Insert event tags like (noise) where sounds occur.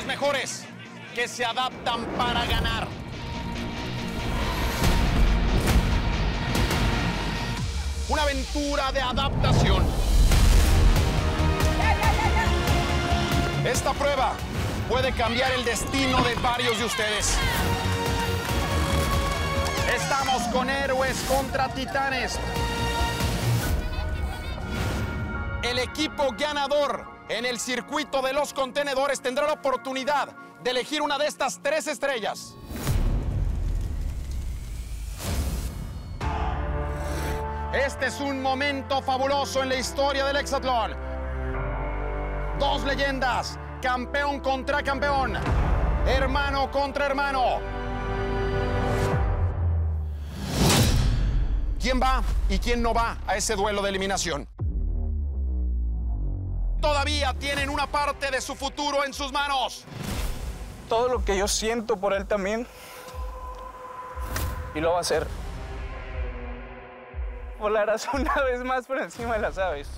mejores que se adaptan para ganar. Una aventura de adaptación. Esta prueba puede cambiar el destino de varios de ustedes. Estamos con héroes contra titanes. El equipo ganador en el circuito de los contenedores tendrá la oportunidad de elegir una de estas tres estrellas. Este es un momento fabuloso en la historia del hexatlón. Dos leyendas, campeón contra campeón, hermano contra hermano. ¿Quién va y quién no va a ese duelo de eliminación? Todavía tienen una parte de su futuro en sus manos. Todo lo que yo siento por él también. Y lo va a hacer. Volarás (laughs) una vez más por encima de las aves.